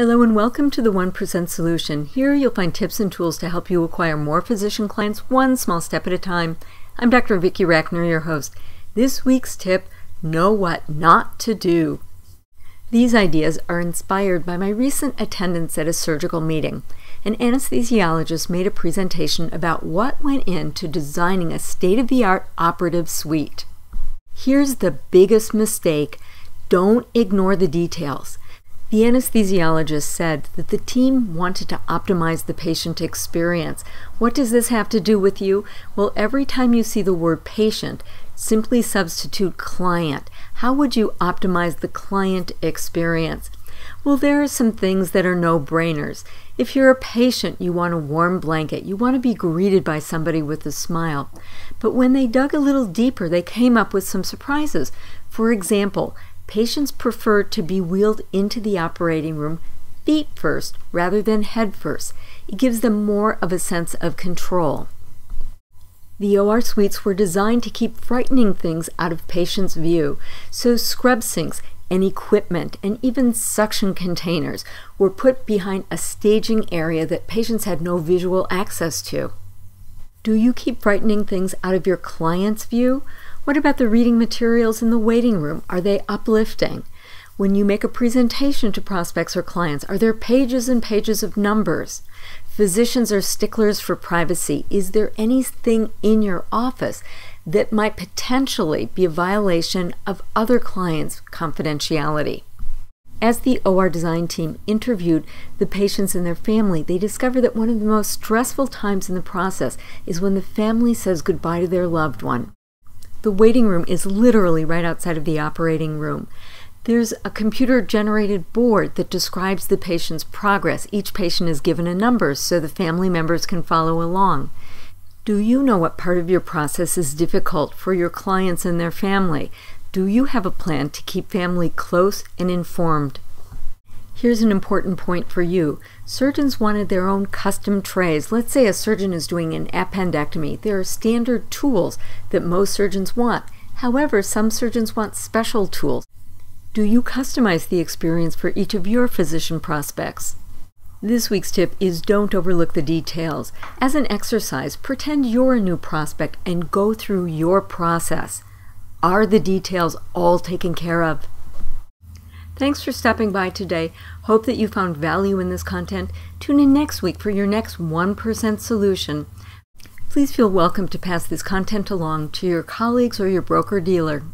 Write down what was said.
Hello and welcome to the 1% Solution. Here you'll find tips and tools to help you acquire more physician clients one small step at a time. I'm Dr. Vicki Rackner, your host. This week's tip, know what not to do. These ideas are inspired by my recent attendance at a surgical meeting. An anesthesiologist made a presentation about what went into designing a state-of-the-art operative suite. Here's the biggest mistake. Don't ignore the details. The anesthesiologist said that the team wanted to optimize the patient experience. What does this have to do with you? Well, every time you see the word patient, simply substitute client. How would you optimize the client experience? Well, there are some things that are no-brainers. If you're a patient, you want a warm blanket. You want to be greeted by somebody with a smile. But when they dug a little deeper, they came up with some surprises. For example, patients prefer to be wheeled into the operating room feet first rather than head first. It gives them more of a sense of control. The OR suites were designed to keep frightening things out of patients' view, so scrub sinks and equipment and even suction containers were put behind a staging area that patients had no visual access to. Do you keep frightening things out of your client's view? What about the reading materials in the waiting room? Are they uplifting? When you make a presentation to prospects or clients, are there pages and pages of numbers? Physicians are sticklers for privacy. Is there anything in your office that might potentially be a violation of other clients' confidentiality? As the OR design team interviewed the patients and their family, they discovered that one of the most stressful times in the process is when the family says goodbye to their loved one. The waiting room is literally right outside of the operating room. There's a computer generated board that describes the patient's progress. Each patient is given a number so the family members can follow along. Do you know what part of your process is difficult for your clients and their family? Do you have a plan to keep family close and informed? Here's an important point for you. Surgeons wanted their own custom trays. Let's say a surgeon is doing an appendectomy. There are standard tools that most surgeons want. However, some surgeons want special tools. Do you customize the experience for each of your physician prospects? This week's tip is don't overlook the details. As an exercise, pretend you're a new prospect and go through your process. Are the details all taken care of? Thanks for stopping by today. Hope that you found value in this content. Tune in next week for your next 1% solution. Please feel welcome to pass this content along to your colleagues or your broker dealer.